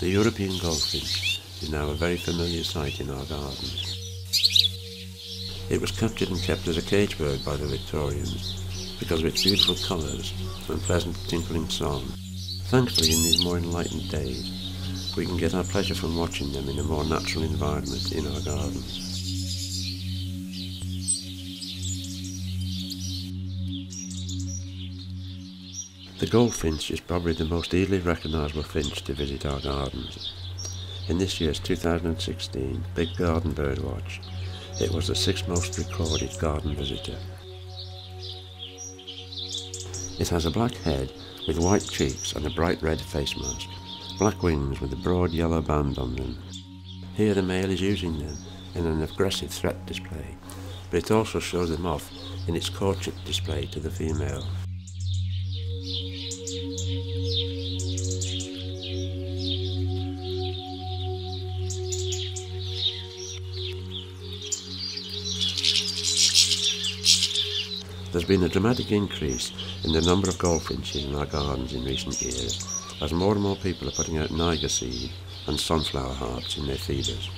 The European goldfinch is now a very familiar sight in our gardens. It was captured and kept as a cage bird by the Victorians because of its beautiful colours and pleasant tinkling song. Thankfully, in these more enlightened days, we can get our pleasure from watching them in a more natural environment in our gardens. The goldfinch is probably the most easily recognisable finch to visit our gardens. In this year's 2016 Big Garden Birdwatch, it was the sixth most recorded garden visitor. It has a black head with white cheeks and a bright red face mask, black wings with a broad yellow band on them. Here the male is using them in an aggressive threat display, but it also shows them off in its courtship display to the female. There's been a dramatic increase in the number of goldfinches in our gardens in recent years, as more and more people are putting out niger seed and sunflower hearts in their feeders.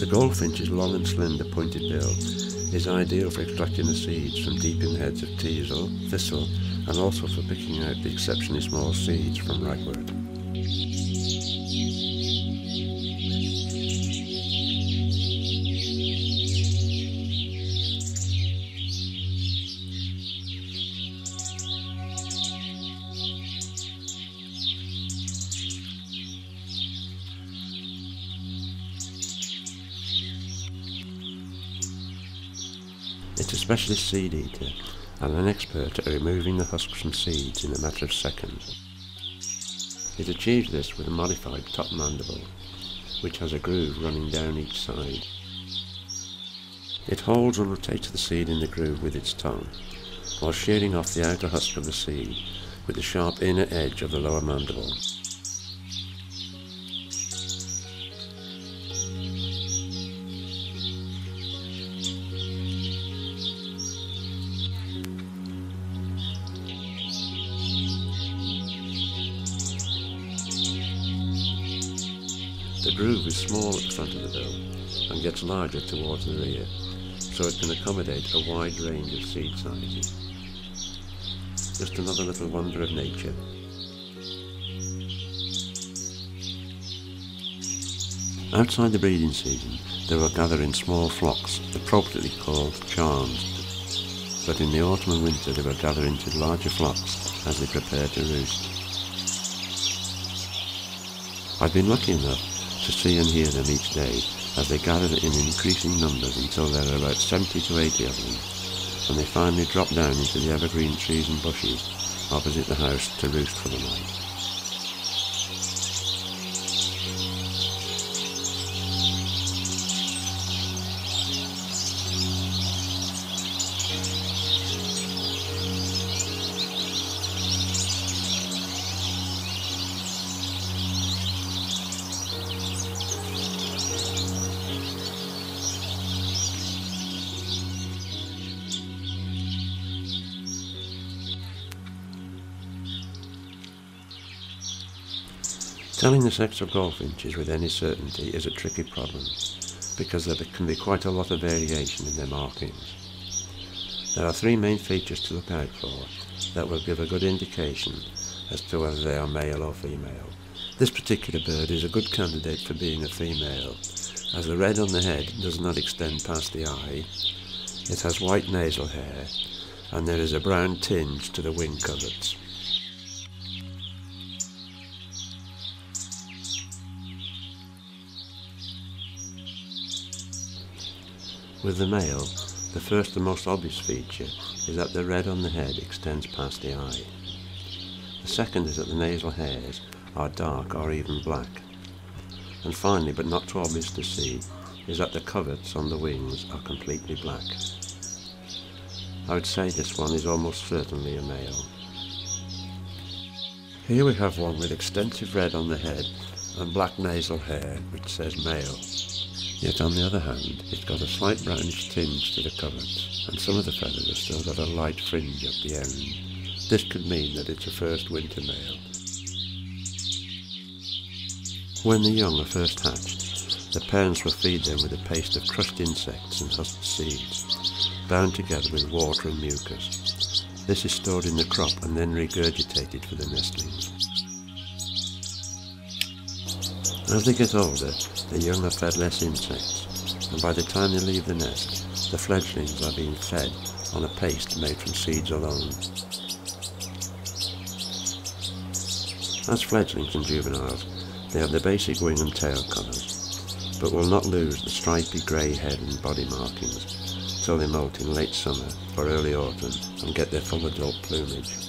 The goldfinch's long and slender pointed bill is ideal for extracting the seeds from deep in the heads of teasel, thistle, and also for picking out the exceptionally small seeds from ragwort. It's a specialist seed eater and an expert at removing the husks from seeds in a matter of seconds. It achieves this with a modified top mandible, which has a groove running down each side. It holds and rotates the seed in the groove with its tongue, while shearing off the outer husk of the seed with the sharp inner edge of the lower mandible. The groove is small at the front of the bill and gets larger towards the rear, so it can accommodate a wide range of seed sizes. Just another little wonder of nature. Outside the breeding season, they will gather in small flocks, appropriately called charms, but in the autumn and winter they will gather into larger flocks as they prepare to roost. I've been lucky enough to see and hear them each day as they gather in increasing numbers until there are about 70 to 80 of them, and they finally drop down into the evergreen trees and bushes opposite the house to roost for the night. Telling the sex of goldfinches with any certainty is a tricky problem because there can be quite a lot of variation in their markings. There are three main features to look out for that will give a good indication as to whether they are male or female. This particular bird is a good candidate for being a female as the red on the head does not extend past the eye, it has white nasal hair and there is a brown tinge to the wing coverts. With the male, the first and most obvious feature is that the red on the head extends past the eye. The second is that the nasal hairs are dark or even black. And finally, but not too obvious to see, is that the coverts on the wings are completely black. I would say this one is almost certainly a male. Here we have one with extensive red on the head and black nasal hair which says male. Yet on the other hand, it's got a slight brownish tinge to the coverts, and some of the feathers have still got a light fringe at the end. This could mean that it's a first winter male. When the young are first hatched, the parents will feed them with a paste of crushed insects and husked seeds, bound together with water and mucus. This is stored in the crop and then regurgitated for the nestlings. As they get older, the young are fed less insects, and by the time they leave the nest, the fledglings are being fed on a paste made from seeds alone. As fledglings and juveniles, they have the basic wing and tail colours, but will not lose the stripy grey head and body markings till they molt in late summer or early autumn and get their full adult plumage.